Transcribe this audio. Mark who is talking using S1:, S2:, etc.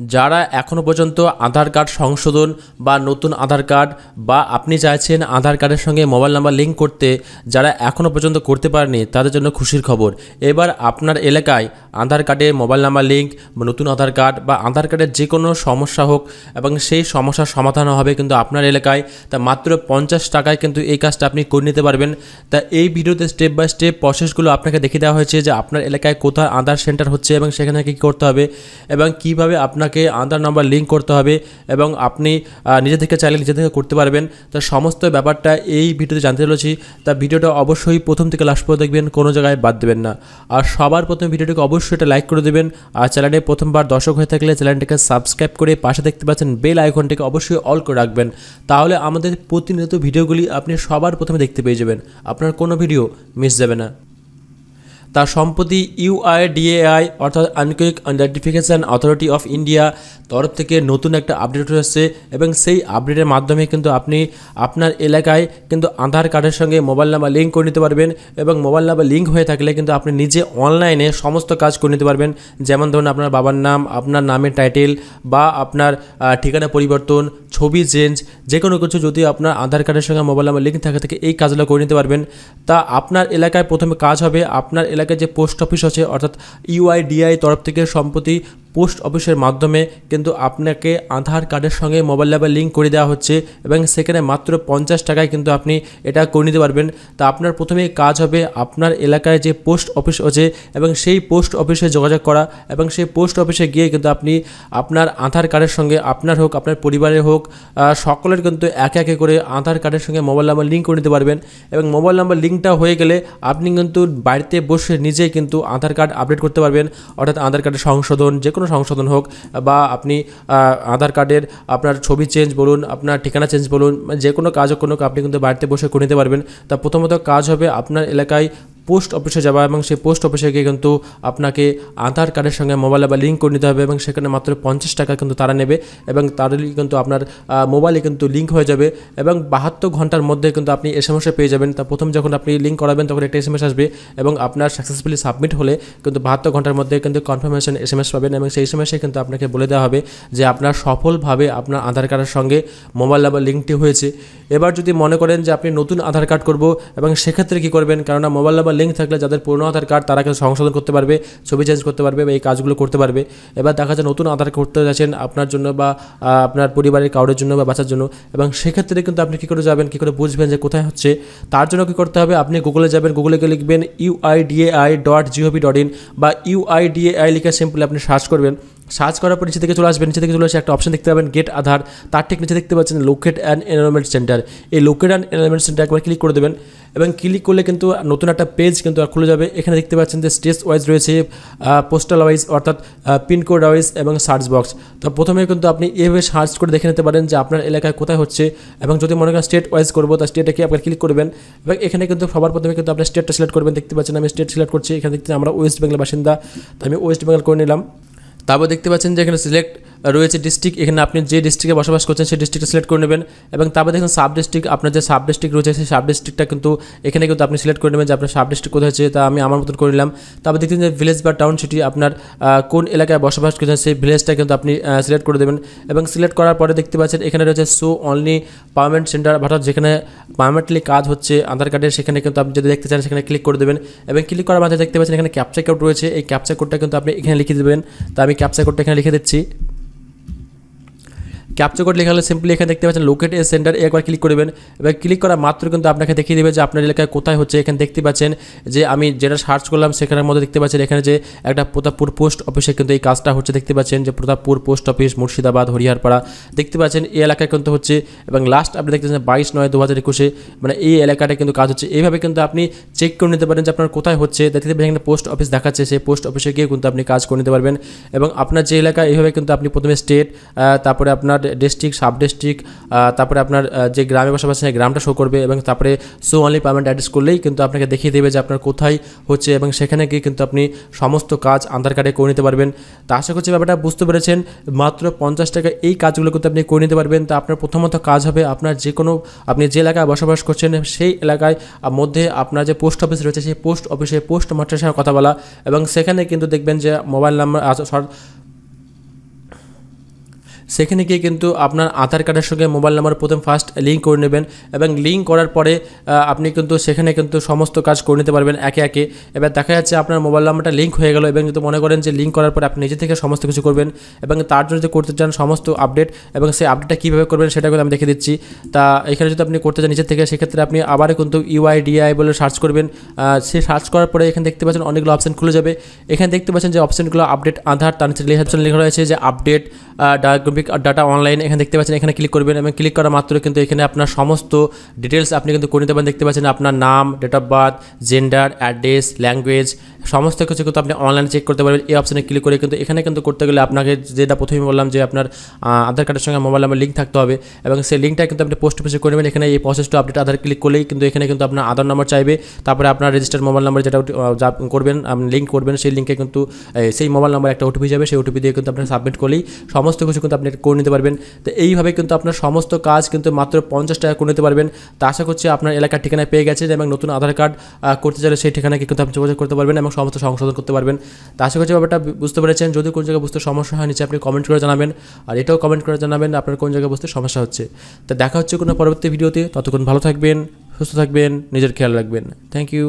S1: যারা এখনও পর্যন্ত আধার কার্ড সংশোধন বা নতুন আধার কার্ড বা আপনি চাইছেন আধার কার্ডের সঙ্গে মোবাইল নাম্বার লিঙ্ক করতে, যারা এখনও পর্যন্ত করতে পারেনি, তাদের জন্য খুশির খবর। এবার আপনার এলাকায় আধার কার্ডে মোবাইল নাম্বার লিঙ্ক বা নতুন আধার কার্ড বা আধার কার্ডের যে কোনো সমস্যা হোক এবং সেই সমস্যার সমাধান হবে কিন্তু আপনার এলাকায়, তা মাত্র পঞ্চাশ টাকায় কিন্তু এই কাজটা আপনি করে নিতে পারবেন। তা এই ভিডিওতে স্টেপ বাই স্টেপ প্রসেসগুলো আপনাকে দেখিয়ে দেওয়া হয়েছে যে আপনার এলাকায় কোথায় আধার সেন্টার হচ্ছে এবং সেখানে কী করতে হবে এবং কীভাবে আপনাকে আধার নাম্বার লিঙ্ক করতে হবে এবং আপনি নিজে থেকে চাইলে নিজে থেকে করতে পারবেন। তা সমস্ত ব্যাপারটা এই ভিডিওতে জানতে চলেছি। তা ভিডিওটা অবশ্যই প্রথম থেকে লাস্ট পর্যন্ত দেখবেন, কোনো জায়গায় বাদ দেবেন না। আর সবার প্রথমে ভিডিওটিকে অবশ্যই এটা লাইক করে দেবেন। আর চ্যানেলে প্রথমবার দর্শক হয়ে থাকলে চ্যানেলটিকে সাবস্ক্রাইব করে পাশে দেখতে পাচ্ছেন বেল আইকনটিকে অবশ্যই অল করে রাখবেন। তাহলে আমাদের প্রতিনিয়ত ভিডিওগুলি আপনি সবার প্রথমে দেখতে পেয়ে যাবেন। আপনার কোনো ভিডিও মিস যাবে না। তার সম্প্রতি ইউআইডিএআই অর্থাৎ unique identification authority of India তরফ থেকে নতুন একটা আপডেট হয়েছে এবং সেই আপডেটের মাধ্যমে কিন্তু আপনি আপনার এলাকায় কিন্তু আধার কার্ডের সঙ্গে মোবাইল নাম্বার লিঙ্ক করে নিতে পারবেন এবং মোবাইল নাম্বার লিঙ্ক হয়ে থাকলে কিন্তু আপনি নিজে অনলাইনে সমস্ত কাজ করে নিতে পারবেন। যেমন ধরুন আপনার বাবার নাম, আপনার নামের টাইটেল বা আপনার ঠিকানা পরিবর্তন, ছবি চেঞ্জ যে কোনো কিছু যদি আপনার আধার কার্ডের সঙ্গে মোবাইল নাম্বার লিঙ্ক থাকে, থেকে, এই কাজগুলো করে নিতে পারবেন। তা আপনার এলাকায় প্রথমে কাজ হবে, আপনার এলাকায় যে পোস্ট অফিস আছে অর্থাৎ ইউআইডিআই তরফ থেকে সম্প্রতি পোস্ট অফিসের মাধ্যমে কিন্তু আপনাকে আধার কার্ডের সঙ্গে মোবাইল নাম্বার লিঙ্ক করে দেওয়া হচ্ছে এবং সেখানে মাত্র পঞ্চাশ টাকায় কিন্তু আপনি এটা করে নিতে পারবেন। তা আপনার প্রথমেই কাজ হবে আপনার এলাকায় যে পোস্ট অফিস আছে এবং সেই পোস্ট অফিসে যোগাযোগ করা এবং সেই পোস্ট অফিসে গিয়ে কিন্তু আপনি আপনার আধার কার্ডের সঙ্গে আপনার হোক, আপনার পরিবারের হোক সকলের কিন্তু একে একে করে আধার কার্ডের সঙ্গে মোবাইল নাম্বার লিঙ্ক করে নিতে পারবেন এবং মোবাইল নাম্বার লিঙ্কটা হয়ে গেলে আপনি কিন্তু বাড়িতে বসে নিজেই কিন্তু আধার কার্ড আপডেট করতে পারবেন। অর্থাৎ আধার কার্ডের সংশোধন যে কোনো সংশোধন হোক, বা আপনি আধার কার্ডের আপনার ছবি চেঞ্জ বলুন, আপনার ঠিকানা চেঞ্জ বলুন, যে কোনো কাজ হোক কোনো, আপনি কিন্তু বাড়িতে বসে করে নিতে পারবেন। তা প্রথমত কাজ হবে আপনার এলাকায় পোস্ট অফিসে যাওয়া এবং সেই পোস্ট অফিসে গিয়ে কিন্তু আপনাকে আধার কার্ডের সঙ্গে মোবাইল নাম্বার লিঙ্ক করে নিতে হবে এবং সেখানে মাত্র পঞ্চাশ টাকা কিন্তু তারা নেবে এবং তাদেরই কিন্তু আপনার মোবাইলে কিন্তু লিঙ্ক হয়ে যাবে এবং বাহাত্তর ঘণ্টার মধ্যে কিন্তু আপনি এস এম এসে পেয়ে যাবেন। তা প্রথম যখন আপনি লিঙ্ক করাবেন তখন একটা এস এম এস আসবে এবং আপনার সাকসেসফুলি সাবমিট হলে কিন্তু বাহাত্তর ঘণ্টার মধ্যে কিন্তু কনফার্মেশন এস এম এস পাবেন এবং সেই এস এম এসে কিন্তু আপনাকে বলে দেওয়া হবে যে আপনার সফলভাবে আপনার আধার কার্ডের সঙ্গে মোবাইল নাম্বার লিঙ্কটি হয়েছে। এবার যদি মনে করেন যে আপনি নতুন আধার কার্ড করব এবং সেক্ষেত্রে কী করবেন? কেননা মোবাইল নাম্বার লিঙ্ক থাকলে যাদের পুরনো আধার কার্ড তারা কিন্তু সংশোধন করতে পারবে, ছবি চেঞ্জ করতে পারবে বা এই কাজগুলো করতে পারবে। এবার দেখা যায় নতুন আধার করতে যাচ্ছেন আপনার জন্য বা আপনার পরিবারের কাউরের জন্য বা বাচ্চার জন্য। এবং সেক্ষেত্রে কিন্তু আপনি কী করে যাবেন, কী করে বুঝবেন যে কোথায় হচ্ছে, তার জন্য কী করতে হবে, আপনি গুগলে যাবেন গুগলে গিয়ে লিখবেন UIDAI dot gov dot in বা ইউআইডিএআই লিখে সিম্পলি আপনি সার্চ করবেন। সার্চ করার পর নিচে থেকে চলে আসবেন নিচে থেকে চলে আসে একটা অপশন দেখতে পাবেন গেট আধার। তার ঠিক নিচে দেখতে পাচ্ছেন লোকেট অ্যান্ড এনরোলমেন্ট সেন্টার এই লোকেট অ্যান্ড এনরোলমেন্ট সেন্টার একবার ক্লিক করে দেবেন এবং ক্লিক করলে কিন্তু নতুন একটা পেজ কিন্তু খুলে যাবে। এখানে দেখতে পাচ্ছেন যে স্টেজ ওয়াইজ রয়েছে পোস্টাল ওয়াইজ অর্থাৎ পিনকোড ওয়াইজ এবং সার্চ বক্স তো প্রথমে কিন্তু আপনি এভাবে সার্চ করে দেখে নিতে পারেন যে আপনার এলাকায় কোথায় হচ্ছে এবং যদি মনে করেন স্টেট ওয়াইজ করব, তা স্টেটে কি আপনার ক্লিক করবেন এবং এখানে কিন্তু সবার প্রথমে কিন্তু আপনার স্টেটটা সিলেক্ট করবেন। দেখতে পাচ্ছেন আমি স্টেট সিলেক্ট করছি, এখানে দেখতে আমরা ওয়েস্ট বেঙ্গলের বাসিন্দা। তো আমি ওয়েস্ট বেঙ্গল করে নিলাম। তারপর দেখতে পাচ্ছেন যে এখানে সিলেক্ট রয়েছে ডিস্ট্রিক্ট এখানে আপনি যে ডিস্ট্রিক্টে বসবাস করছেন, সেই ডিস্ট্রিক্টটা সিলেক্ট করে নেবেন। এবং তারপর দেখুন সাব ডিস্ট্রিক্ট আপনার যে সাব ডিস্ট্রিক্ট রয়েছে, সেই সাব ডিস্ট্রিক্টটা কিন্তু এখানে কিন্তু আপনি সিলেক্ট করে নেবেন যে আপনার সাব ডিস্ট্রিক্ট কোথায় হচ্ছে, তা আমি আমার মতন করে নিলাম। তারপর দেখছেন যে ভিলেজ বা টাউন সিটি আপনার কোন এলাকায় বসবাস করছেন, সেই ভিলেজটা কিন্তু আপনি সিলেক্ট করে দেবেন। এবং সিলেক্ট করার পরে দেখতে পাচ্ছেন এখানে রয়েছে শো অনলি পারমানেন্ট সেন্টার অর্থাৎ যেখানে পারমানেন্টলি কাজ হচ্ছে, আধার কার্ডের সেখানে কিন্তু আপনি যদি দেখতে চান, সেখানে ক্লিক করে দেবেন। এবং ক্লিক করার মাঝে দেখতে পাচ্ছেন এখানে ক্যাপচা কোড রয়েছে, এই ক্যাপচা কোডটা কিন্তু আপনি এখানে লিখে দেবেন। তা আমি ক্যাপচা কোডটা এখানে লিখে দিচ্ছি। ক্যাপচার কোড লেখা হলে সিম্পলি এখানে দেখতে পাচ্ছেন লোকেট এ সেন্টার একবার ক্লিক করবেন। এবার ক্লিক করা মাত্র কিন্তু আপনাকে দেখিয়ে দেবে যে আপনার এলাকায় কোথায় হচ্ছে। এখানে দেখতে পাচ্ছেন যে আমি যেটা সার্চ করলাম সেখানের মধ্যে দেখতে পাচ্ছেন এখানে যে একটা প্রতাপপুর পোস্ট অফিসে কিন্তু এই কাজটা হচ্ছে। দেখতে পাচ্ছেন যে প্রতাপপুর পোস্ট অফিস মুর্শিদাবাদ, হরিহারপাড়া। দেখতে পাচ্ছেন এই এলাকায় কিন্তু হচ্ছে এবং লাস্ট আপনি দেখতে পাচ্ছেন বাইশ নয় দু হাজার একুশে মানে এই এলাকাটা কিন্তু কাজ হচ্ছে। এইভাবে কিন্তু আপনি চেক করে নিতে পারেন যে আপনার কোথায় হচ্ছে। দেখতে পাচ্ছেন এখানে পোস্ট অফিস দেখাচ্ছে, সেই পোস্ট অফিসে গিয়ে কিন্তু আপনি কাজ করে নিতে পারবেন। এবং আপনার যে এলাকা এইভাবে কিন্তু আপনি প্রথমে স্টেট তারপরে আপনার ডিস্ট্রিক্ট সাব ডিস্ট্রিক্ট তারপরে আপনার যে গ্রামে বসবাস সেই গ্রামটা শো করবে এবং তারপরে শো অনলি পেমেন্ট অ্যাড্রেস করলেই কিন্তু আপনাকে দেখিয়ে দেবে যে আপনার কোথায় হচ্ছে এবং সেখানে গিয়ে কিন্তু আপনি সমস্ত কাজ আধার কার্ডে করে নিতে পারবেন। তা আশা করছি ব্যাপারটা বুঝতে পেরেছেন। মাত্র পঞ্চাশ টাকা এই কাজগুলো কিন্তু আপনি করে নিতে পারবেন। তা আপনার প্রথমত কাজ হবে আপনার যে কোনো, আপনি যে এলাকায় বসবাস করছেন সেই এলাকায় মধ্যে আপনার যে পোস্ট অফিস রয়েছে সেই পোস্ট অফিসে পোস্ট মাস্টারের সঙ্গে কথা বলা এবং সেখানে কিন্তু দেখবেন যে মোবাইল নাম্বার সেখানে গিয়ে কিন্তু আপনার আধার কার্ডের সঙ্গে মোবাইল নাম্বার প্রথম ফার্স্ট লিঙ্ক করে নেবেন এবং লিঙ্ক করার পরে আপনি কিন্তু সেখানে কিন্তু সমস্ত কাজ করে নিতে পারবেন একে একে। এবার দেখা যাচ্ছে আপনার মোবাইল নাম্বারটা লিঙ্ক হয়ে গেল এবং যদি মনে করেন যে লিঙ্ক করার পরে আপনি নিজে থেকে সমস্ত কিছু করবেন এবং তার জন্য যদি করতে চান সমস্ত আপডেট এবং সেই আপডেটটা কীভাবে করবেন সেটা কিন্তু আমি দেখে দিচ্ছি। তা এখানে যদি আপনি করতে চান নিজের থেকে, সেক্ষেত্রে আপনি আবার কিন্তু ইউআইডিআই বলে সার্চ করবেন। সে সার্চ করার পরে এখানে দেখতে পাচ্ছেন অনেকগুলো অপশন খুলে যাবে। এখানে দেখতে পাচ্ছেন যে অপশনগুলো আপডেট আধার, তার নিচে লেখা লেখা রয়েছে যে আপডেট ডায়াগ্রাফিক ডাটা অনলাইন এখানে দেখতে পাচ্ছেন, এখানে ক্লিক করবেন এবং ক্লিক করা মাত্র কিন্তু এখানে আপনার সমস্ত ডিটেলস আপনি কিন্তু করে নিতে পারেন। দেখতে পাচ্ছেন আপনার নাম date of birth gender address language সমস্ত কিছু কিন্তু আপনি অনলাইনে চেক করতে পারবেন। এই অপশানে ক্লিক করে কিন্তু এখানে কিন্তু করতে গেলে আপনাকে যেটা প্রথমে বললাম যে আপনার আধার কার্ডের সঙ্গে মোবাইল নাম্বার লিঙ্ক থাকতে হবে এবং সেই লিঙ্কটা কিন্তু আপনি পোস্ট অফিসে করে নেবেন। এখানে এই প্রসেসটা আপডেট আধার ক্লিক করলেই কিন্তু এখানে কিন্তু আপনার আধার নাম্বার চাইবে। তারপরে আপনার রেজিস্টার মোবাইল নাম্বার যেটা করবেন লিঙ্ক করবেন, সেই লিঙ্কে কিন্তু সেই মোবাইল নাম্বার একটা ওটিপি যাবে। সেই ওটিপি দিয়ে কিন্তু আপনি সাবমিট করলেই সমস্ত কিছু কিন্তু আপনি করে নিতে পারবেন। তো এইভাবে কিন্তু আপনার সমস্ত কাজ কিন্তু মাত্র পঞ্চাশ টাকা করে নিতে পারবেন। তা আশা করছি আপনার এলাকার ঠিকানায় পেয়ে গেছেন এবং নতুন আধার কার্ড করতে চাইলে সেই ঠিকানাকে কিন্তু আপনি যোগাযোগ করতে পারবেন এবং সমস্ত সংশোধন করতে পারবেন। তা আশা করছি ব্যাপারটা বুঝতে পেরেছেন। যদি কোন জায়গায় বুঝতে সমস্যা হয়, নিচে আপনি কমেন্ট করে জানাবেন। আর এটাও কমেন্ট করে জানাবেন, আপনার কোন জায়গায় বুঝতে সমস্যা হচ্ছে। তা দেখা হচ্ছে কোনো পরবর্তী ভিডিওতে ততক্ষণ ভালো থাকবেন, সুস্থ থাকবেন, নিজের খেয়াল রাখবেন। Thank you